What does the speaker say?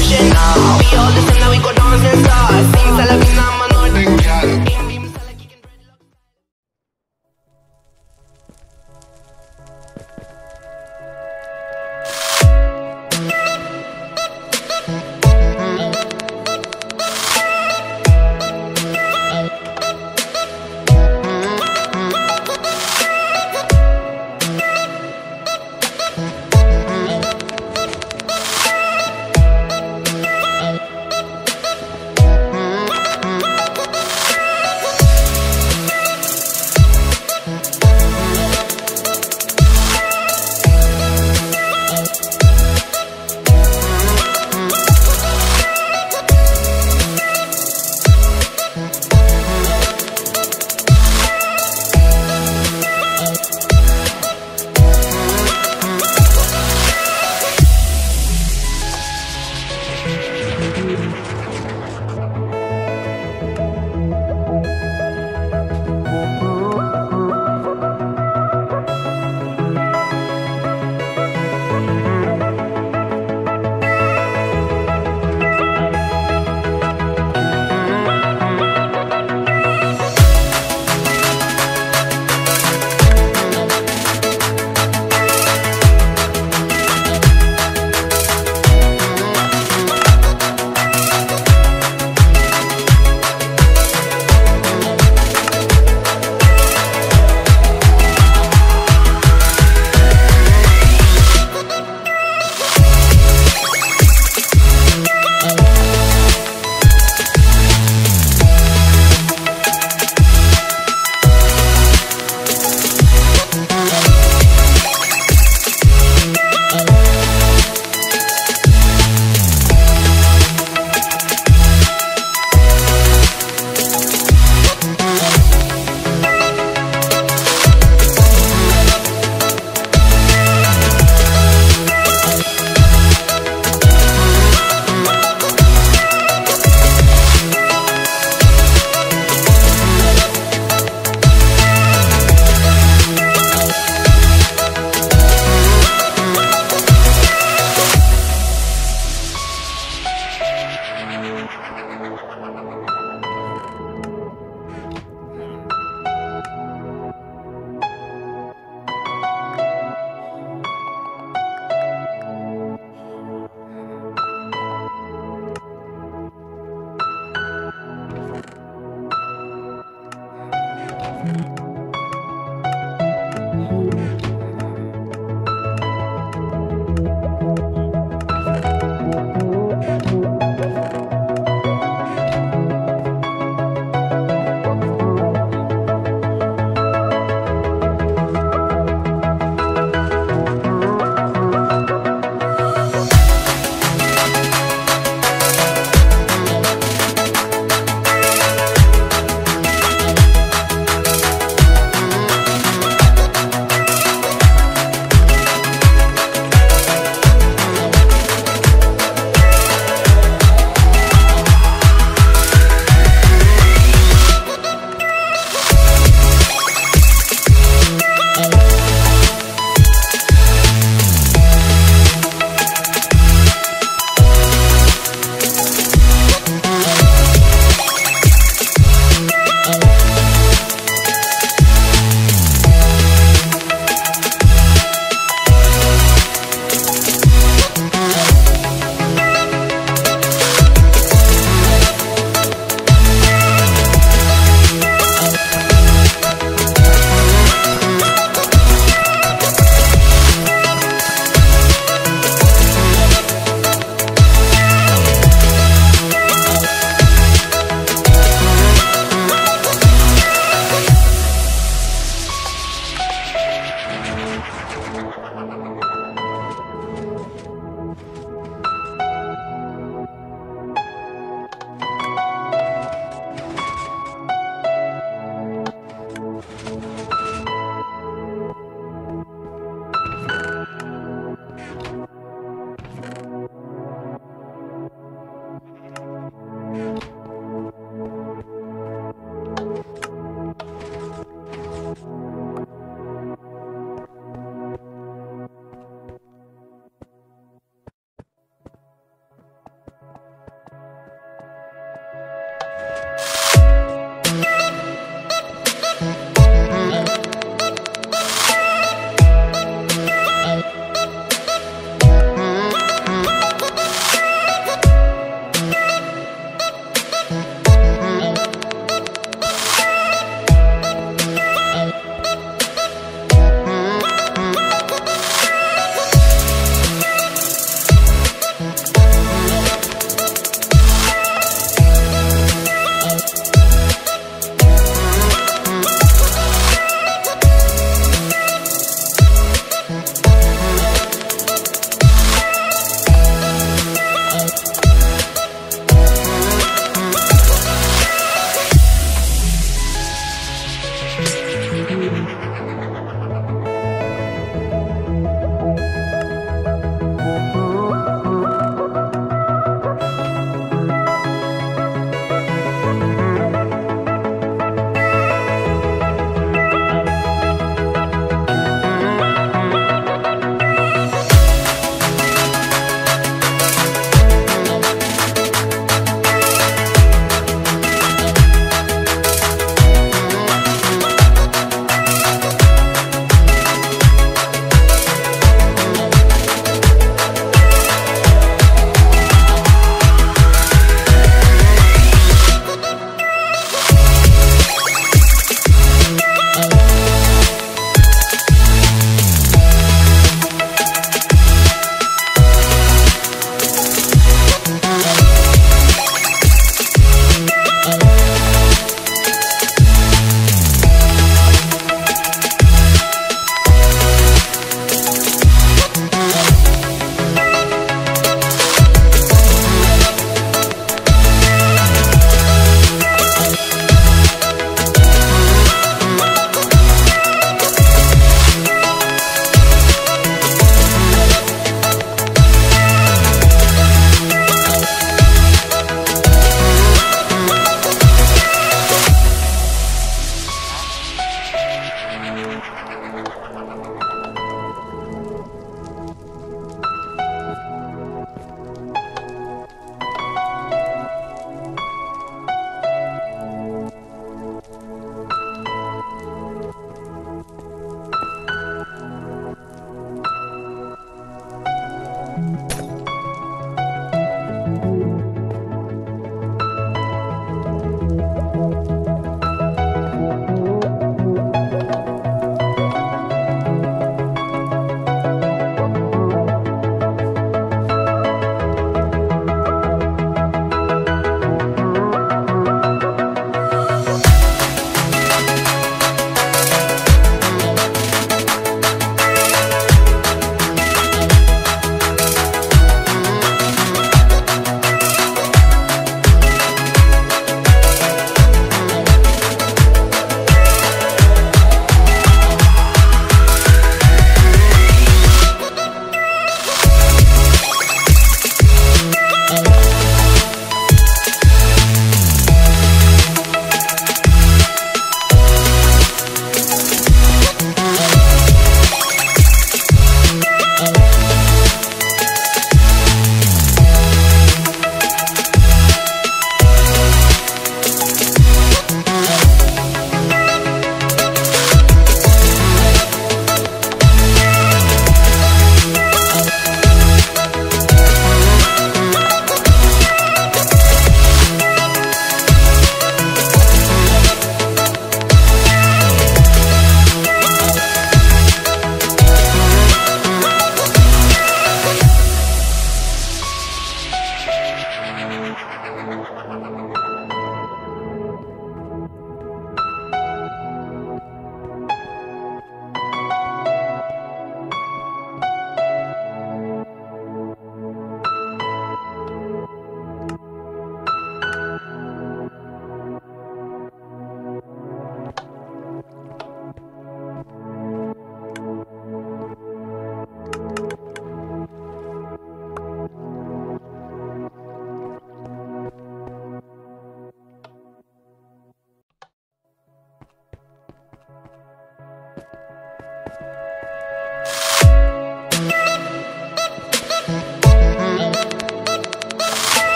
option. We all listen, now we go dancing stars. start. Sing Salavina,